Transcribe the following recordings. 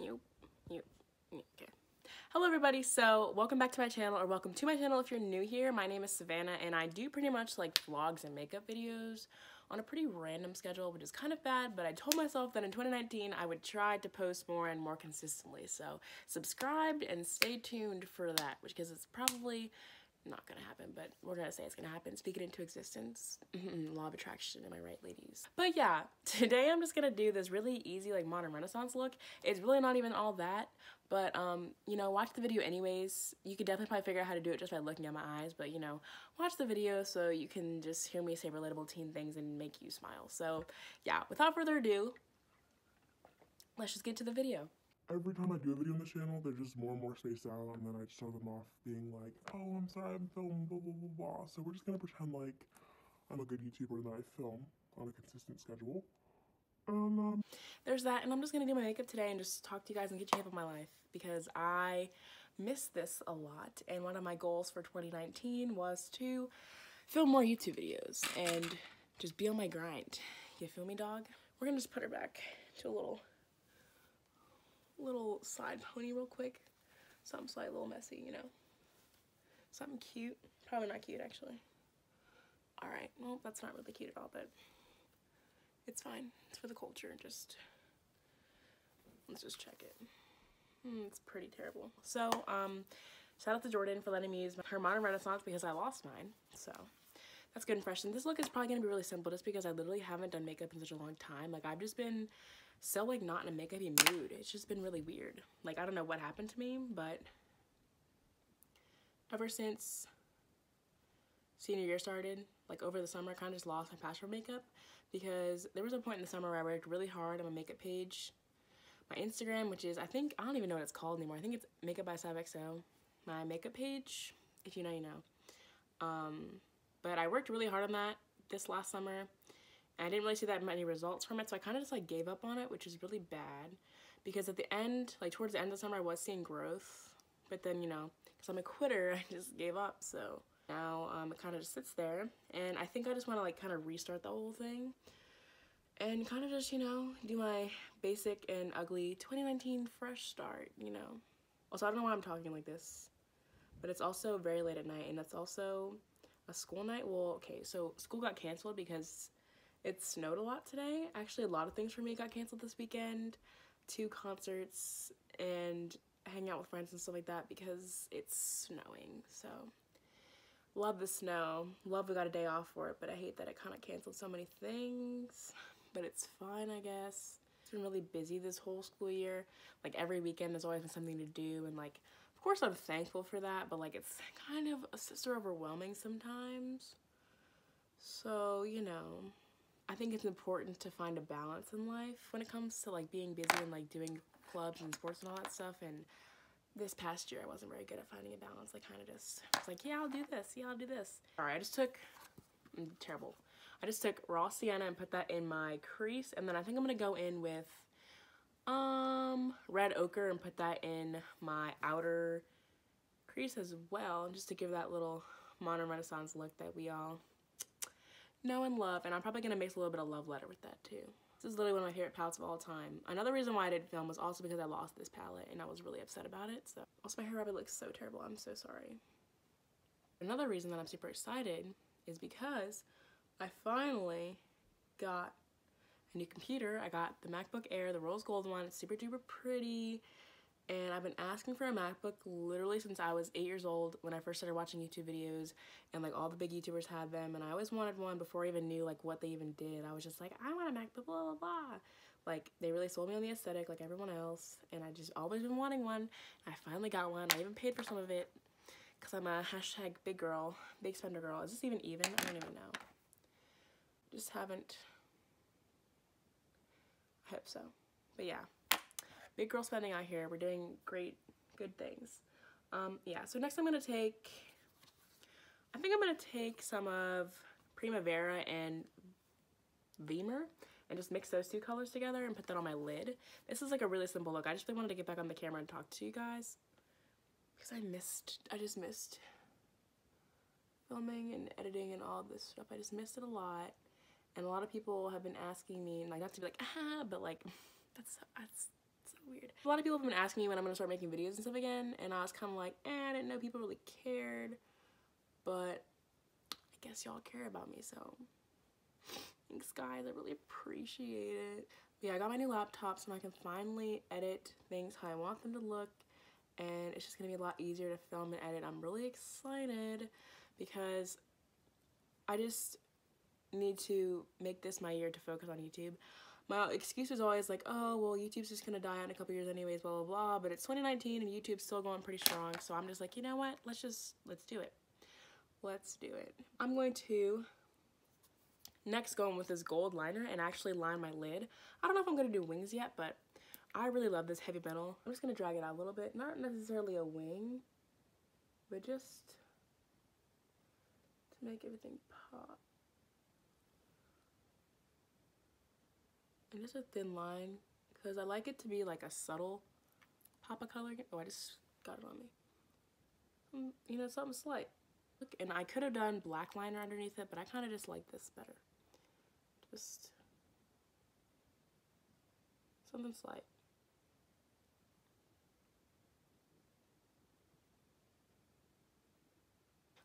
You, you, okay. Hello everybody, so welcome back to my channel, or welcome to my channel if you're new here. My name is Savannah, and I do pretty much like vlogs and makeup videos on a pretty random schedule, which is kind of bad, but I told myself that in 2019 I would try to post more and more consistently. So subscribe and stay tuned for that, which because it's probably not gonna happen, but we're gonna say it's gonna happen. Speak it into existence. Law of attraction, am I right, ladies? But yeah, today I'm just gonna do this really easy, like modern renaissance look. It's really not even all that, but um, you know, watch the video anyways. You could definitely probably figure out how to do it just by looking at my eyes, but you know, watch the video so you can just hear me say relatable teen things and make you smile. So yeah, without further ado, let's just get to the video every time I do a video on the channel, they're just more and more spaced out, and then I start them off being like, oh, I'm sorry, I'm filming, blah, blah, blah, blah. So we're just gonna pretend like I'm a good YouTuber and that I film on a consistent schedule. Um, um, There's that, and I'm just gonna do my makeup today and just talk to you guys and get you hype of my life because I miss this a lot. And one of my goals for 2019 was to film more YouTube videos and just be on my grind. You feel me, dog? We're gonna just put her back to a little little side pony real quick. Something slightly a little messy, you know. Something cute. Probably not cute, actually. Alright, well, that's not really cute at all, but it's fine. It's for the culture. Just, let's just check it. Hmm, it's pretty terrible. So, um, shout out to Jordan for letting me use her Modern Renaissance because I lost mine. So, that's good and fresh. And this look is probably going to be really simple just because I literally haven't done makeup in such a long time. Like, I've just been so like not in a makeupy mood. It's just been really weird. Like I don't know what happened to me, but ever since senior year started, like over the summer, I kind of just lost my passion for makeup because there was a point in the summer where I worked really hard on my makeup page. My Instagram, which is, I think, I don't even know what it's called anymore. I think it's Makeup by SavXO. My makeup page, if you know, you know. Um, but I worked really hard on that this last summer I didn't really see that many results from it, so I kind of just like gave up on it, which is really bad. Because at the end, like towards the end of summer, I was seeing growth. But then, you know, because I'm a quitter, I just gave up. So now um, it kind of just sits there. And I think I just want to like kind of restart the whole thing. And kind of just, you know, do my basic and ugly 2019 fresh start, you know. Also, I don't know why I'm talking like this. But it's also very late at night. And it's also a school night. Well, okay, so school got canceled because it snowed a lot today. Actually, a lot of things for me got canceled this weekend. Two concerts and hanging out with friends and stuff like that because it's snowing. So, love the snow. Love we got a day off for it, but I hate that it kind of canceled so many things. But it's fine, I guess. It's been really busy this whole school year. Like, every weekend there's always been something to do, and like, of course I'm thankful for that, but like, it's kind of a sister overwhelming sometimes. So, you know, I think it's important to find a balance in life when it comes to like being busy and like doing clubs and sports and all that stuff. And this past year, I wasn't very good at finding a balance. I kind of just was like, yeah, I'll do this. Yeah, I'll do this. All right, I just took, I'm terrible. I just took raw sienna and put that in my crease. And then I think I'm going to go in with um red ochre and put that in my outer crease as well. Just to give that little modern renaissance look that we all know and love, and I'm probably to mix a little bit of love letter with that too. This is literally one of my favorite palettes of all time. Another reason why I didn't film was also because I lost this palette and I was really upset about it. So Also, my hair probably looks so terrible. I'm so sorry. Another reason that I'm super excited is because I finally got a new computer. I got the MacBook Air, the rose gold one. It's super duper pretty and I've been asking for a MacBook literally since I was eight years old when I first started watching YouTube videos and like all the big YouTubers had them and I always wanted one before I even knew like what they even did. I was just like, I want a MacBook, blah, blah, blah. Like they really sold me on the aesthetic like everyone else and I just always been wanting one. I finally got one. I even paid for some of it because I'm a hashtag big girl, big spender girl. Is this even even? I don't even know. Just haven't. I hope so. But yeah big girl spending out here. We're doing great, good things. Um, yeah, so next I'm going to take, I think I'm going to take some of Primavera and Vermeer and just mix those two colors together and put that on my lid. This is like a really simple look. I just really wanted to get back on the camera and talk to you guys because I missed, I just missed filming and editing and all this stuff. I just missed it a lot. And a lot of people have been asking me, like, not to be like, ah, but like, that's, that's weird. A lot of people have been asking me when I'm gonna start making videos and stuff again, and I was kind of like, eh, I didn't know people really cared, but I guess y'all care about me, so thanks guys, I really appreciate it. But yeah, I got my new laptop so I can finally edit things how I want them to look, and it's just gonna be a lot easier to film and edit. I'm really excited because I just need to make this my year to focus on YouTube. My excuse was always like, oh, well, YouTube's just gonna die out in a couple years anyways, blah, blah, blah. But it's 2019 and YouTube's still going pretty strong. So I'm just like, you know what? Let's just, let's do it. Let's do it. I'm going to next go in with this gold liner and actually line my lid. I don't know if I'm gonna do wings yet, but I really love this heavy metal. I'm just gonna drag it out a little bit. Not necessarily a wing, but just to make everything pop. And just a thin line because I like it to be like a subtle pop of color. Oh, I just got it on me. Um, you know, something slight. Look, and I could have done black liner underneath it, but I kind of just like this better. Just something slight.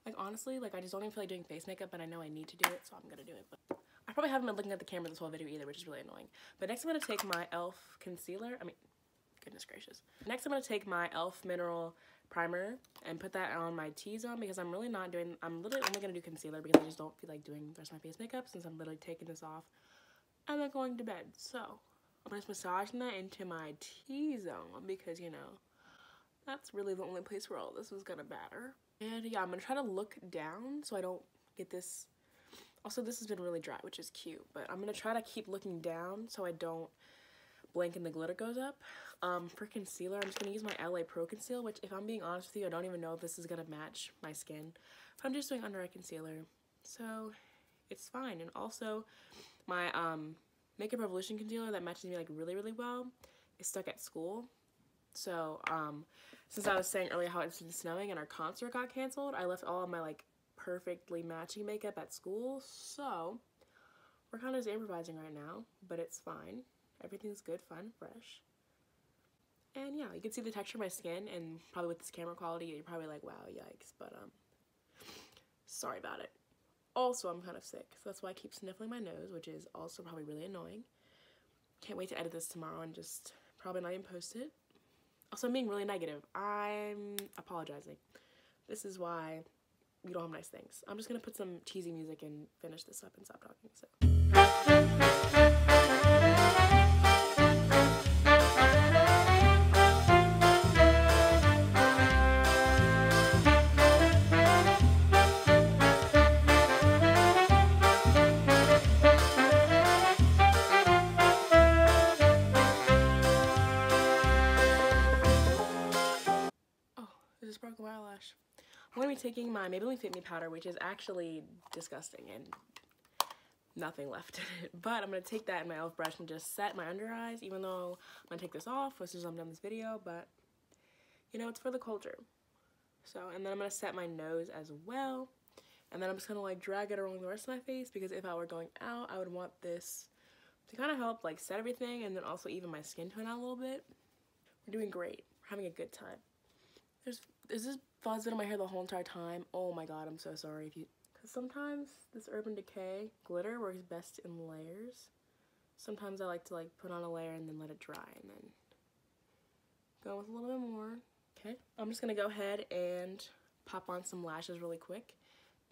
Like honestly, like I just don't even feel like doing face makeup, but I know I need to do it, so I'm gonna do it. But I probably haven't been looking at the camera this whole video either, which is really annoying. But next I'm gonna take my e.l.f. concealer. I mean, goodness gracious. Next I'm gonna take my e.l.f. mineral primer and put that on my T-zone because I'm really not doing, I'm literally only gonna do concealer because I just don't feel like doing the rest of my face makeup since I'm literally taking this off and then going to bed. So I'm just massaging that into my T-zone because, you know, that's really the only place where all this is gonna matter. And yeah, I'm gonna try to look down so I don't get this. Also, this has been really dry, which is cute, but I'm gonna try to keep looking down so I don't blink and the glitter goes up. Um, for concealer, I'm just gonna use my LA Pro Conceal, which if I'm being honest with you, I don't even know if this is gonna match my skin. But I'm just doing under eye concealer, so it's fine. And also, my um, Makeup Revolution concealer that matches me like really, really well is stuck at school. So, um, since I was saying earlier how it's been snowing and our concert got canceled, I left all of my like perfectly matching makeup at school. So, we're kind of just improvising right now, but it's fine. Everything's good, fun, fresh. And yeah, you can see the texture of my skin and probably with this camera quality, you're probably like, wow, yikes, but um, sorry about it. Also, I'm kind of sick, so that's why I keep sniffling my nose, which is also probably really annoying. Can't wait to edit this tomorrow and just probably not even post it. Also, I'm being really negative. I'm apologizing. This is why we don't have nice things. I'm just gonna put some cheesy music and finish this up and stop talking, so. I'm going to be taking my Maybelline Fit Me powder, which is actually disgusting and nothing left in it. But I'm going to take that in my e.l.f. brush and just set my under eyes, even though I'm going to take this off as soon as I'm done this video. But, you know, it's for the culture. So, and then I'm going to set my nose as well. And then I'm just going to like drag it along the rest of my face because if I were going out, I would want this to kind of help like set everything and then also even my skin tone out a little bit. We're doing great. We're having a good time. There's is this fuzz in my hair the whole entire time? Oh my god, I'm so sorry if you because sometimes this Urban Decay glitter works best in layers. Sometimes I like to like put on a layer and then let it dry and then go with a little bit more. Okay, I'm just gonna go ahead and pop on some lashes really quick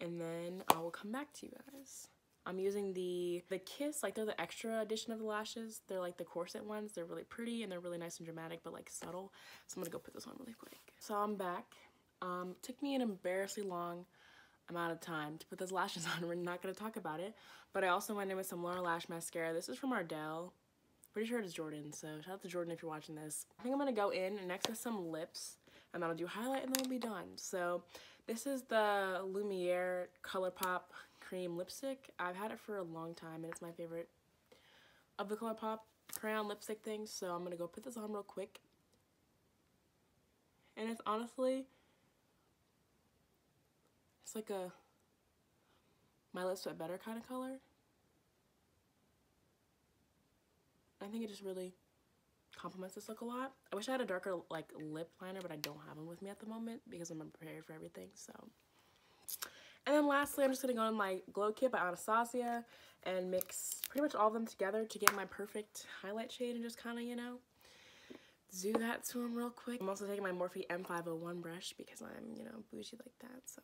and then I will come back to you guys. I'm using the the Kiss, like they're the extra edition of the lashes. They're like the corset ones. They're really pretty and they're really nice and dramatic, but like subtle. So I'm gonna go put this on really quick. So I'm back. Um, took me an embarrassingly long amount of time to put those lashes on. We're not gonna talk about it, but I also went in with some Laura Lash mascara. This is from Ardell. Pretty sure it's Jordan, so shout out to Jordan if you're watching this. I think I'm gonna go in next with some lips, and then I'll do highlight, and then we'll be done. So this is the Lumiere ColourPop cream lipstick. I've had it for a long time and it's my favorite of the ColourPop crayon lipstick things. So I'm going to go put this on real quick. And it's honestly, it's like a My Lips But Better kind of color. I think it just really complements this look a lot. I wish I had a darker like lip liner, but I don't have them with me at the moment because I'm prepared for everything. So, and then lastly, I'm just gonna go in my Glow Kit by Anastasia and mix pretty much all of them together to get my perfect highlight shade and just kind of, you know, do that to them real quick. I'm also taking my Morphe M501 brush because I'm, you know, bougie like that, so.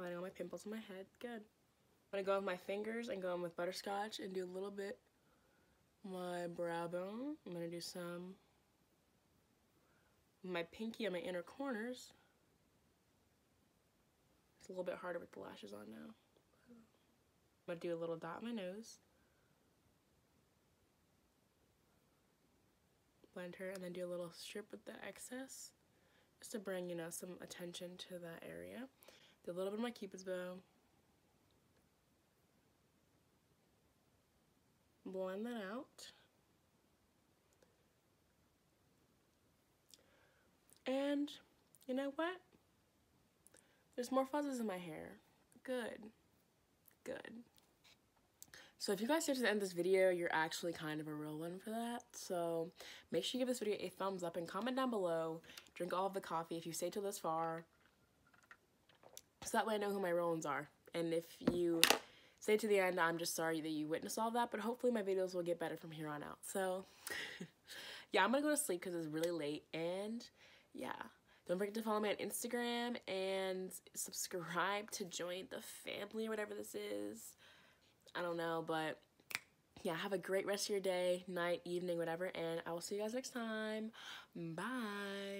highlighting all my pimples on my head. Good. I'm gonna go with my fingers and go in with butterscotch and do a little bit my brow bone. I'm gonna do some my pinky on my inner corners. It's a little bit harder with the lashes on now. I'm gonna do a little dot on my nose. Blend her and then do a little strip with the excess just to bring, you know, some attention to that area. Do a little bit of my cupid's bow. Blend that out. And you know what? There's more fuzzes in my hair. Good. Good. So if you guys stay to the end of this video, you're actually kind of a real one for that. So make sure you give this video a thumbs up and comment down below. Drink all of the coffee if you stay till this far. So that way I know who my real ones are. And if you stay to the end, I'm just sorry that you witnessed all that. But hopefully my videos will get better from here on out. So yeah, I'm to go to sleep because it's really late. And yeah. Don't forget to follow me on Instagram and subscribe to join the family or whatever this is. I don't know, but yeah, have a great rest of your day, night, evening, whatever, and I will see you guys next time. Bye.